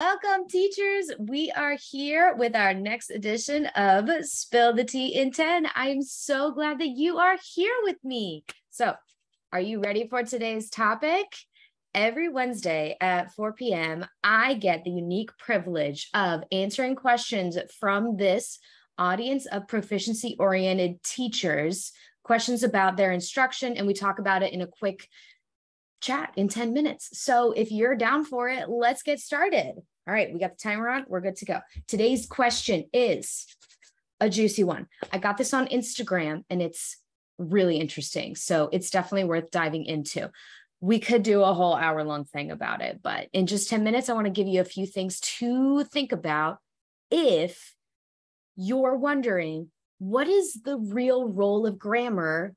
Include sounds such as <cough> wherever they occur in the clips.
Welcome, teachers. We are here with our next edition of Spill the Tea in 10. I'm so glad that you are here with me. So, are you ready for today's topic? Every Wednesday at 4 p.m., I get the unique privilege of answering questions from this audience of proficiency oriented teachers, questions about their instruction, and we talk about it in a quick chat in 10 minutes. So if you're down for it, let's get started. All right, we got the timer on. We're good to go. Today's question is a juicy one. I got this on Instagram and it's really interesting. So it's definitely worth diving into. We could do a whole hour long thing about it, but in just 10 minutes, I want to give you a few things to think about if you're wondering what is the real role of grammar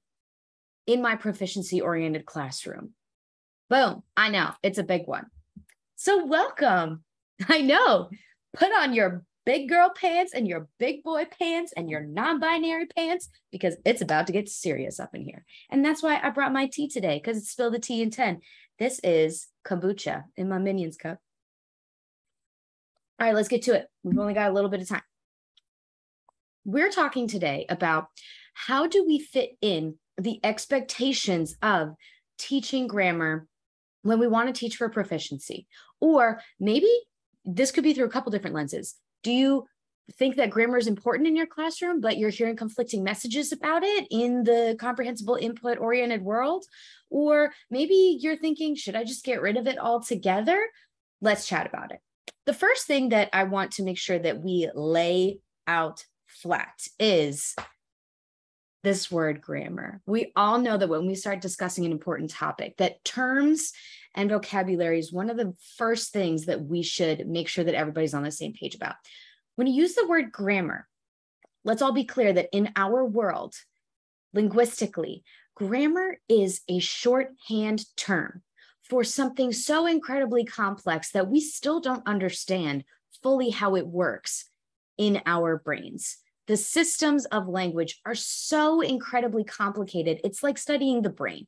in my proficiency oriented classroom? Boom. I know it's a big one. So, welcome. <laughs> I know. Put on your big girl pants and your big boy pants and your non binary pants because it's about to get serious up in here. And that's why I brought my tea today because it's Spill the Tea in 10. This is kombucha in my Minions cup. All right, let's get to it. We've only got a little bit of time. We're talking today about how do we fit in the expectations of teaching grammar when we want to teach for proficiency. Or maybe this could be through a couple different lenses. Do you think that grammar is important in your classroom, but you're hearing conflicting messages about it in the comprehensible input oriented world? Or maybe you're thinking, should I just get rid of it altogether? Let's chat about it. The first thing that I want to make sure that we lay out flat is this word grammar. We all know that when we start discussing an important topic, that terms and vocabulary is one of the first things that we should make sure that everybody's on the same page about. When you use the word grammar, let's all be clear that in our world, linguistically, grammar is a shorthand term for something so incredibly complex that we still don't understand fully how it works in our brains. The systems of language are so incredibly complicated. It's like studying the brain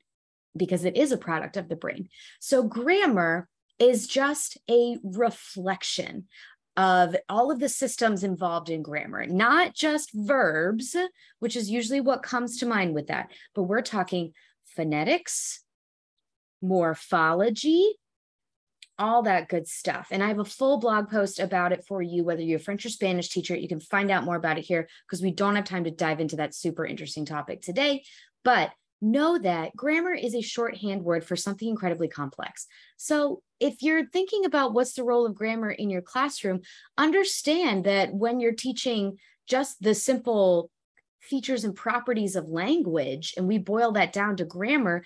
because it is a product of the brain. So, grammar is just a reflection of all of the systems involved in grammar, not just verbs, which is usually what comes to mind with that, but we're talking phonetics, morphology, all that good stuff. And I have a full blog post about it for you, whether you're a French or Spanish teacher. You can find out more about it here because we don't have time to dive into that super interesting topic today. But know that grammar is a shorthand word for something incredibly complex. So if you're thinking about what's the role of grammar in your classroom, understand that when you're teaching just the simple features and properties of language, and we boil that down to grammar,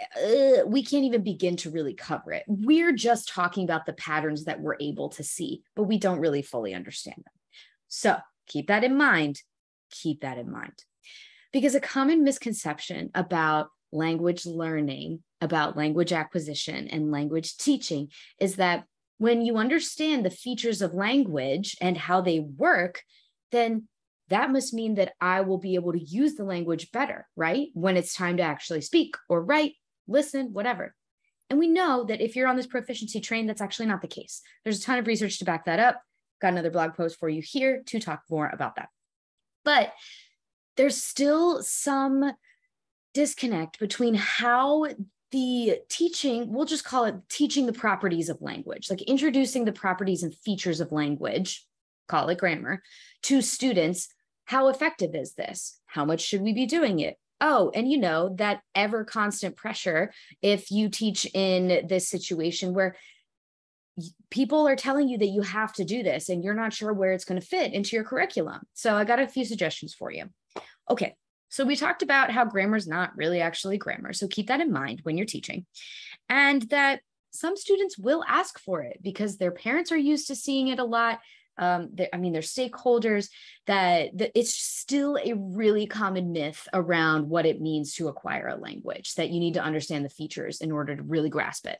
uh, we can't even begin to really cover it. We're just talking about the patterns that we're able to see, but we don't really fully understand them. So keep that in mind. Keep that in mind. Because a common misconception about language learning, about language acquisition and language teaching is that when you understand the features of language and how they work, then that must mean that I will be able to use the language better, right? When it's time to actually speak or write listen, whatever. And we know that if you're on this proficiency train, that's actually not the case. There's a ton of research to back that up. Got another blog post for you here to talk more about that. But there's still some disconnect between how the teaching, we'll just call it teaching the properties of language, like introducing the properties and features of language, call it grammar, to students. How effective is this? How much should we be doing it? Oh and you know that ever constant pressure if you teach in this situation where people are telling you that you have to do this and you're not sure where it's going to fit into your curriculum. So i got a few suggestions for you. Okay so we talked about how grammar is not really actually grammar so keep that in mind when you're teaching. And that some students will ask for it because their parents are used to seeing it a lot um, I mean, there's stakeholders that, that it's still a really common myth around what it means to acquire a language, that you need to understand the features in order to really grasp it.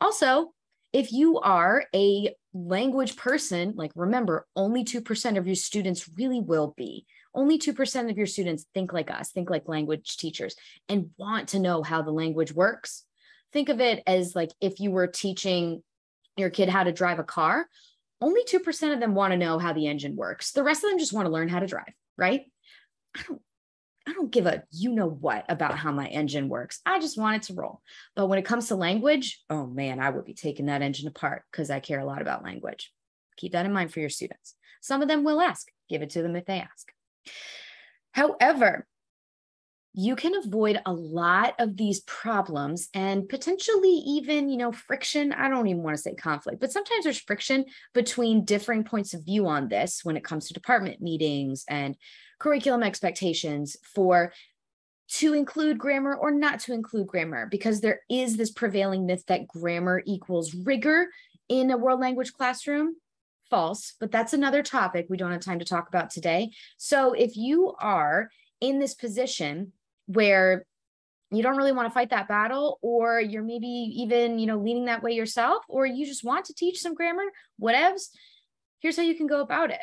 Also, if you are a language person, like remember, only 2% of your students really will be. Only 2% of your students think like us, think like language teachers, and want to know how the language works. Think of it as like if you were teaching your kid how to drive a car, only 2% of them want to know how the engine works. The rest of them just want to learn how to drive, right? I don't I don't give a you know what about how my engine works. I just want it to roll. But when it comes to language, oh man, I would be taking that engine apart because I care a lot about language. Keep that in mind for your students. Some of them will ask, give it to them if they ask. However, you can avoid a lot of these problems and potentially even you know friction. I don't even want to say conflict but sometimes there's friction between differing points of view on this when it comes to department meetings and curriculum expectations for to include grammar or not to include grammar because there is this prevailing myth that grammar equals rigor in a world language classroom. False but that's another topic we don't have time to talk about today. So if you are in this position where you don't really want to fight that battle or you're maybe even you know leaning that way yourself or you just want to teach some grammar whatevs here's how you can go about it.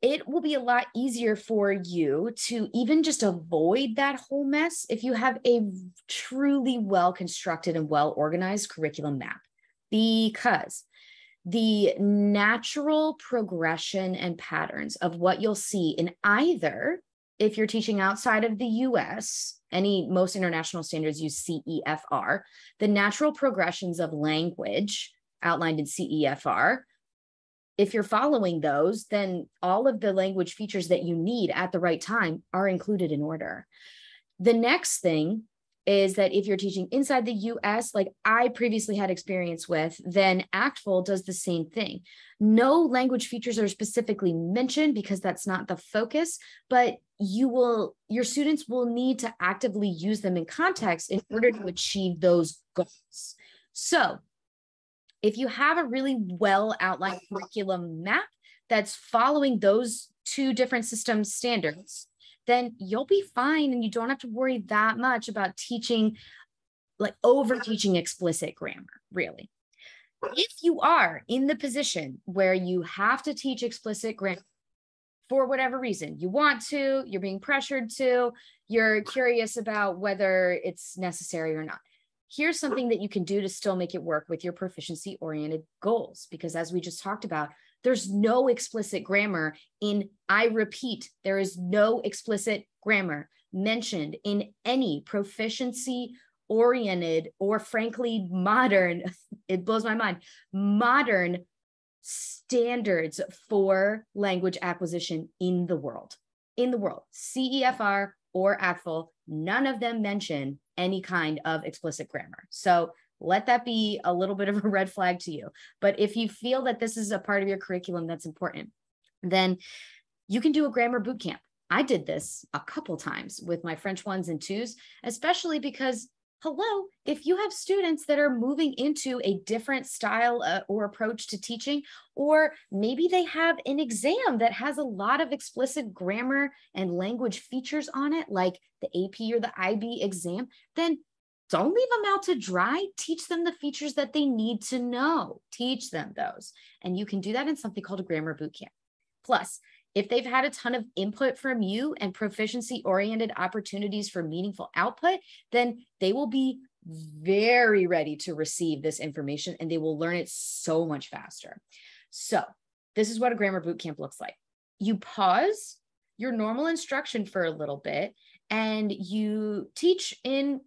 It will be a lot easier for you to even just avoid that whole mess if you have a truly well constructed and well organized curriculum map because the natural progression and patterns of what you'll see in either if you're teaching outside of the US, any most international standards use CEFR, the natural progressions of language outlined in CEFR. If you're following those, then all of the language features that you need at the right time are included in order. The next thing is that if you're teaching inside the US, like I previously had experience with, then ACTFL does the same thing. No language features are specifically mentioned because that's not the focus, but you will, your students will need to actively use them in context in order to achieve those goals. So if you have a really well outlined curriculum map that's following those two different system standards, then you'll be fine and you don't have to worry that much about teaching like over teaching explicit grammar really if you are in the position where you have to teach explicit grammar for whatever reason. You want to you're being pressured to you're curious about whether it's necessary or not. Here's something that you can do to still make it work with your proficiency oriented goals because as we just talked about there's no explicit grammar in I repeat, there is no explicit grammar mentioned in any proficiency oriented or frankly modern, <laughs> it blows my mind, modern standards for language acquisition in the world. In the world, CEFR or ACTFL, none of them mention any kind of explicit grammar. So let that be a little bit of a red flag to you. But if you feel that this is a part of your curriculum that's important, then you can do a grammar boot camp. I did this a couple times with my French ones and twos, especially because hello, if you have students that are moving into a different style uh, or approach to teaching, or maybe they have an exam that has a lot of explicit grammar and language features on it, like the AP or the IB exam, then don't leave them out to dry. Teach them the features that they need to know. Teach them those. And you can do that in something called a grammar bootcamp. Plus, if they've had a ton of input from you and proficiency oriented opportunities for meaningful output, then they will be very ready to receive this information and they will learn it so much faster. So, this is what a grammar bootcamp looks like. You pause your normal instruction for a little bit and you teach in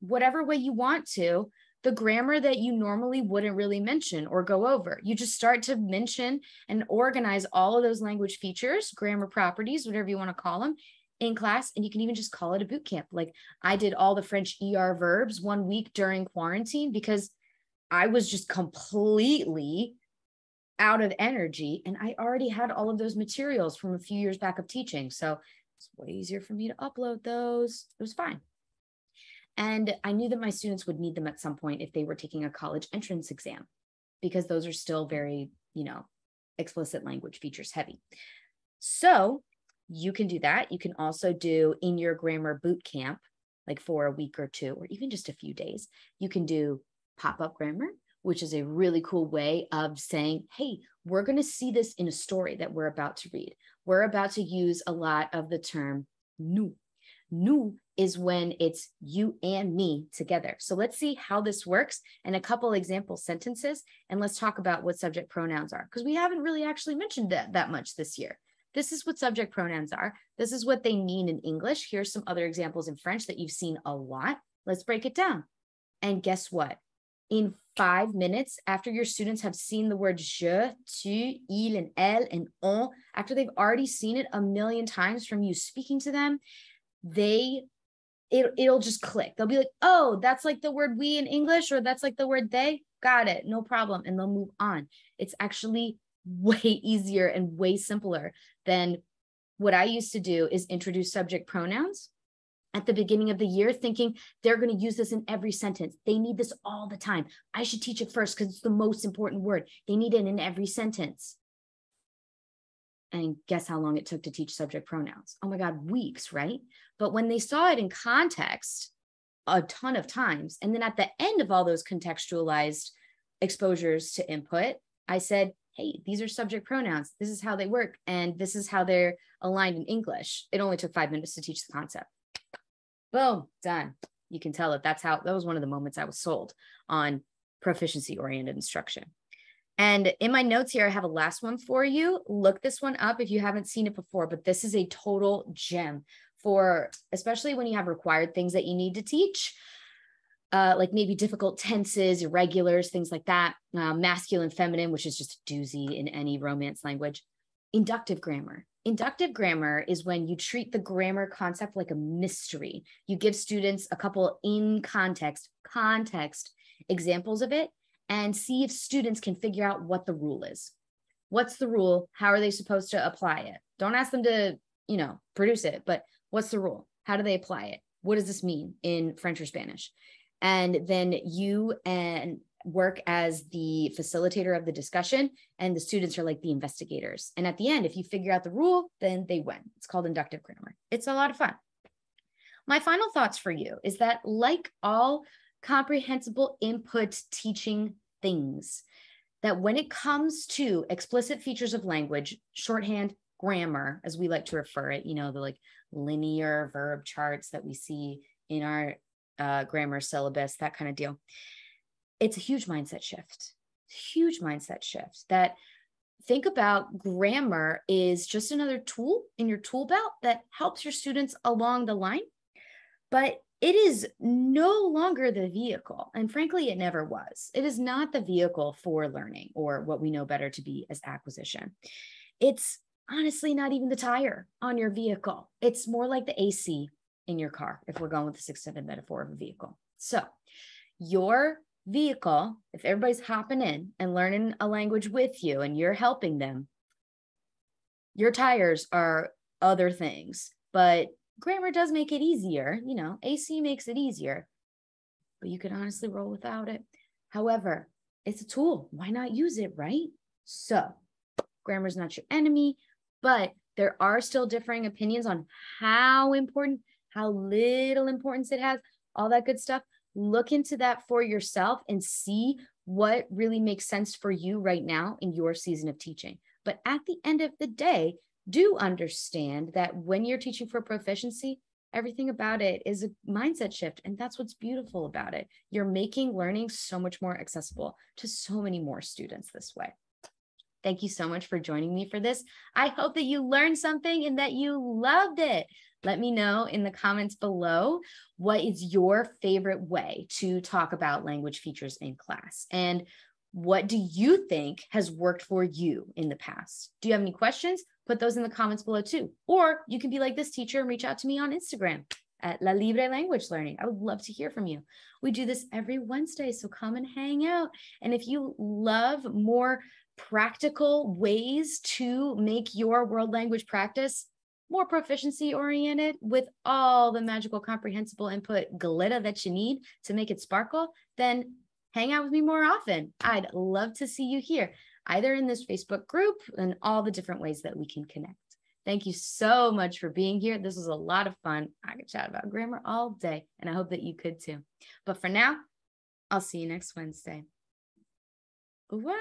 whatever way you want to the grammar that you normally wouldn't really mention or go over. You just start to mention and organize all of those language features, grammar properties, whatever you want to call them, in class. And you can even just call it a boot camp. Like I did all the French ER verbs one week during quarantine because I was just completely out of energy. And I already had all of those materials from a few years back of teaching. So it's way easier for me to upload those. It was fine. And I knew that my students would need them at some point if they were taking a college entrance exam, because those are still very, you know, explicit language features heavy. So you can do that. You can also do in your grammar boot camp, like for a week or two, or even just a few days. You can do pop up grammar, which is a really cool way of saying, hey, we're going to see this in a story that we're about to read. We're about to use a lot of the term nous. Nous is when it's you and me together. So let's see how this works and a couple example sentences. And let's talk about what subject pronouns are because we haven't really actually mentioned that, that much this year. This is what subject pronouns are. This is what they mean in English. Here's some other examples in French that you've seen a lot. Let's break it down. And guess what? In five minutes, after your students have seen the word je, tu, il, and elle, and on, after they've already seen it a million times from you speaking to them, they it, it'll just click. They'll be like, oh, that's like the word we in English, or that's like the word they. Got it. No problem. And they'll move on. It's actually way <laughs> easier and way simpler than what I used to do is introduce subject pronouns at the beginning of the year thinking they're going to use this in every sentence. They need this all the time. I should teach it first because it's the most important word. They need it in every sentence. And guess how long it took to teach subject pronouns? Oh my God, weeks, right? But when they saw it in context a ton of times, and then at the end of all those contextualized exposures to input, I said, hey, these are subject pronouns. This is how they work. And this is how they're aligned in English. It only took five minutes to teach the concept. Boom, done. You can tell that that's how that was one of the moments I was sold on proficiency oriented instruction. And in my notes here, I have a last one for you. Look this one up if you haven't seen it before, but this is a total gem for especially when you have required things that you need to teach uh, like maybe difficult tenses, irregulars, things like that, uh, masculine, feminine, which is just a doozy in any romance language. Inductive grammar. Inductive grammar is when you treat the grammar concept like a mystery. You give students a couple in context, context examples of it and see if students can figure out what the rule is. What's the rule? How are they supposed to apply it? Don't ask them to, you know, produce it, but what's the rule? How do they apply it? What does this mean in French or Spanish? and then you and work as the facilitator of the discussion and the students are like the investigators and at the end if you figure out the rule then they win it's called inductive grammar it's a lot of fun my final thoughts for you is that like all comprehensible input teaching things that when it comes to explicit features of language shorthand grammar as we like to refer it you know the like linear verb charts that we see in our uh, grammar syllabus, that kind of deal. It's a huge mindset shift, huge mindset shift that think about grammar is just another tool in your tool belt that helps your students along the line. But it is no longer the vehicle. And frankly, it never was. It is not the vehicle for learning or what we know better to be as acquisition. It's honestly not even the tire on your vehicle. It's more like the AC in your car if we're going with the extended metaphor of a vehicle. So, your vehicle, if everybody's hopping in and learning a language with you and you're helping them, your tires are other things, but grammar does make it easier. You know, AC makes it easier, but you can honestly roll without it. However, it's a tool. Why not use it, right? So, grammar is not your enemy, but there are still differing opinions on how important how little importance it has, all that good stuff. Look into that for yourself and see what really makes sense for you right now in your season of teaching. But at the end of the day, do understand that when you're teaching for proficiency, everything about it is a mindset shift. And that's what's beautiful about it. You're making learning so much more accessible to so many more students this way. Thank you so much for joining me for this. I hope that you learned something and that you loved it. Let me know in the comments below what is your favorite way to talk about language features in class and what do you think has worked for you in the past? Do you have any questions? Put those in the comments below too. Or you can be like this teacher and reach out to me on Instagram at La Libre Language Learning. I would love to hear from you. We do this every Wednesday, so come and hang out. And if you love more practical ways to make your world language practice more proficiency oriented with all the magical comprehensible input glitter that you need to make it sparkle, then hang out with me more often. I'd love to see you here, either in this Facebook group and all the different ways that we can connect. Thank you so much for being here. This was a lot of fun. I could chat about grammar all day, and I hope that you could too. But for now, I'll see you next Wednesday. Wow.